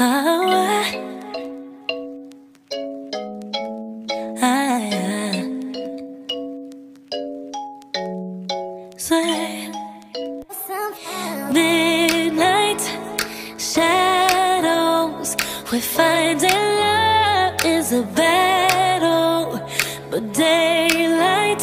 Oh, midnight shadows. We're love is a battle But daylight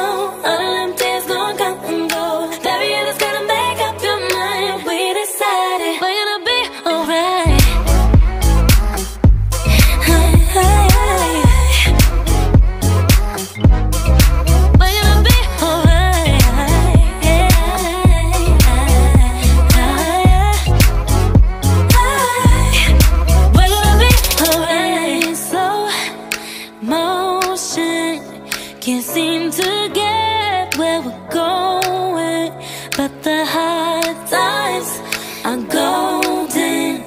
Can't seem to get where we're going But the hard times are golden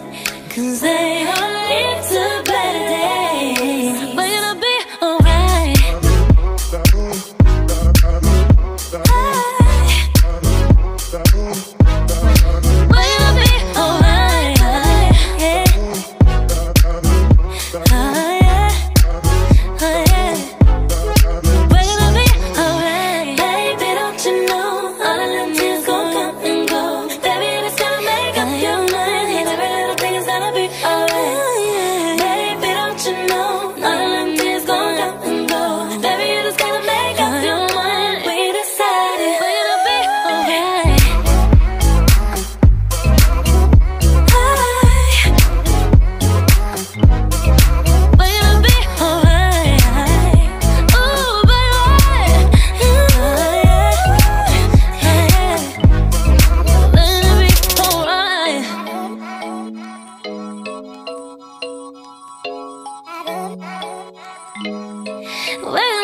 Cause they are lead to better days. We're gonna be alright? Well,